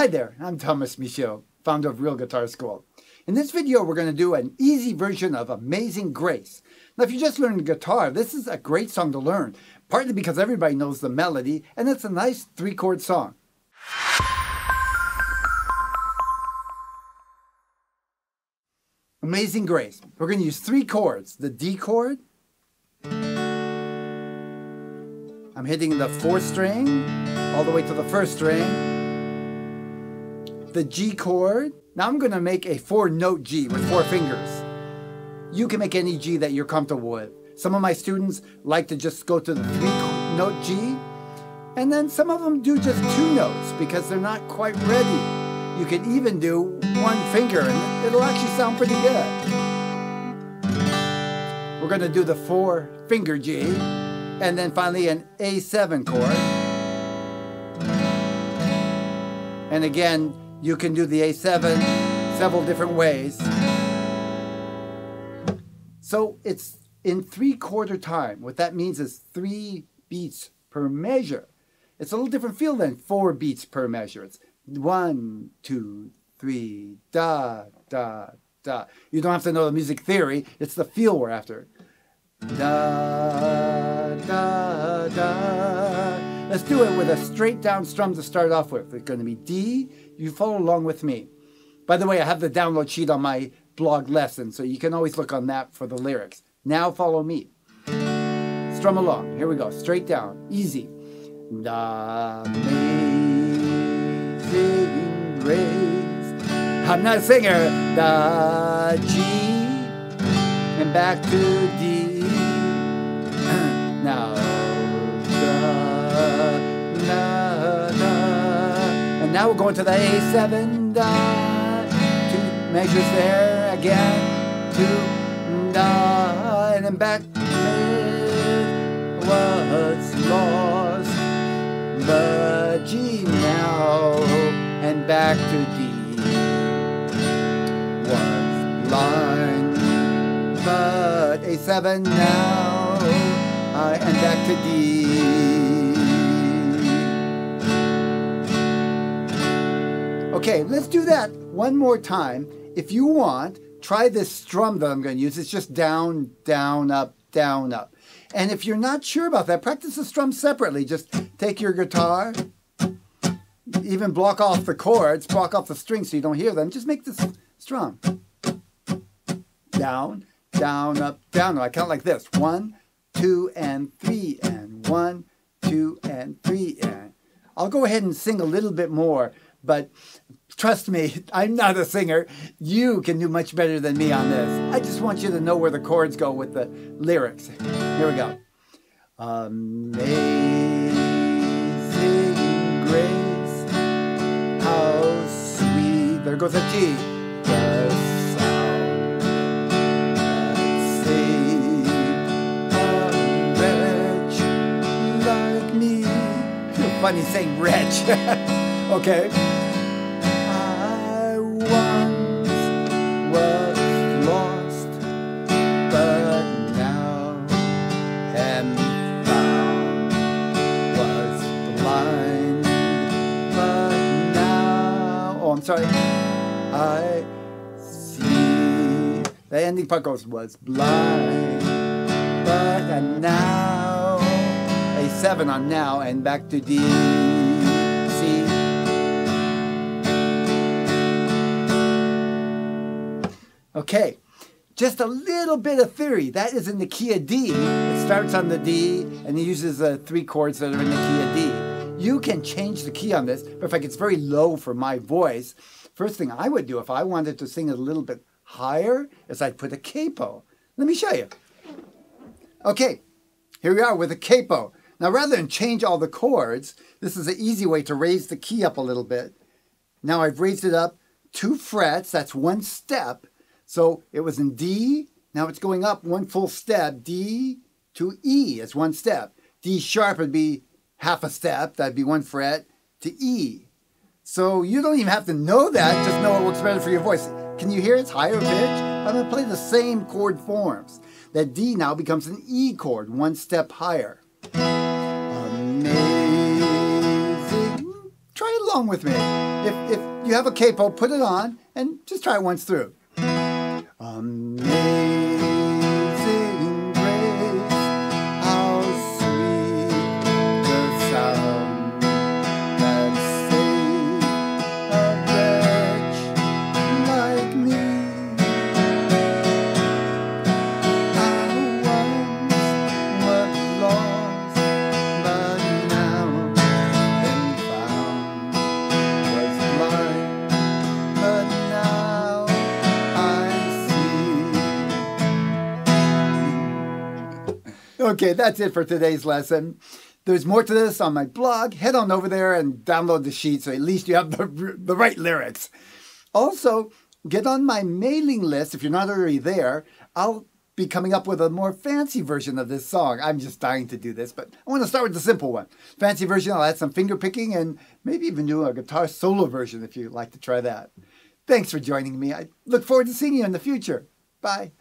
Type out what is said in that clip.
Hi there, I'm Tomas Michaud, founder of Real Guitar School. In this video, we're going to do an easy version of Amazing Grace. Now, if you're just learning guitar, this is a great song to learn, partly because everybody knows the melody, and it's a nice three-chord song. Amazing Grace. We're going to use three chords. The D chord. I'm hitting the fourth string all the way to the first string. The G chord. Now I'm going to make a four note G with four fingers. You can make any G that you're comfortable with. Some of my students like to just go to the three note G, and then some of them do just two notes because they're not quite ready. You can even do one finger and it'll actually sound pretty good. We're going to do the four finger G and then finally an A7 chord. And again, you can do the A7 several different ways. So it's in three quarter time. What that means is three beats per measure. It's a little different feel than four beats per measure. It's one, two, three, da, da, da. You don't have to know the music theory, it's the feel we're after. Da, da, da. Let's do it with a straight down strum to start off with. It's going to be D. You follow along with me. By the way, I have the download sheet on my blog lesson, so you can always look on that for the lyrics. Now follow me. Strum along. Here we go. Straight down. Easy. Amazing grace. I'm not a singer. Da G and back to D. now we're going to the A7 da. Two measures there again. Two da and then back. What's lost? The G now and back to D. Was blind, but A7 now uh, and back to D. Okay, let's do that one more time. If you want, try this strum that I'm going to use. It's just down, down, up, down, up. And if you're not sure about that, practice the strum separately. Just take your guitar, even block off the chords, block off the strings so you don't hear them. Just make this strum. Down, down, up, down. I count like this. One, two, and three, and one, two, and three, and. I'll go ahead and sing a little bit more, but trust me, I'm not a singer. You can do much better than me on this. I just want you to know where the chords go with the lyrics. Here we go. Amazing grace, how sweet. There goes a G. The sound that saved a wretch like me. Funny saying wretch. okay. I once was lost, but now am found. Was blind, but now. Oh, I'm sorry. I see. The ending part goes was blind, but now. A seven on now and back to D. Okay, just a little bit of theory. That is in the key of D. It starts on the D and it uses the three chords that are in the key of D. You can change the key on this, but if like it's very low for my voice, first thing I would do if I wanted to sing a little bit higher is I'd put a capo. Let me show you. Okay, here we are with a capo. Now rather than change all the chords, this is an easy way to raise the key up a little bit. Now I've raised it up two frets, that's one step, so it was in D, now it's going up one full step, D to E is one step. D sharp would be half a step, that'd be one fret, to E. So you don't even have to know that, just know it works better for your voice. Can you hear it's higher pitch? I'm going to play the same chord forms. That D now becomes an E chord, one step higher. Amazing. Try it along with me. If, if you have a capo, put it on and just try it once through. Amazing Okay, that's it for today's lesson. There's more to this on my blog. Head on over there and download the sheet so at least you have the, the right lyrics. Also, get on my mailing list if you're not already there. I'll be coming up with a more fancy version of this song. I'm just dying to do this, but I want to start with the simple one. Fancy version, I'll add some finger picking and maybe even do a guitar solo version if you'd like to try that. Thanks for joining me. I look forward to seeing you in the future. Bye.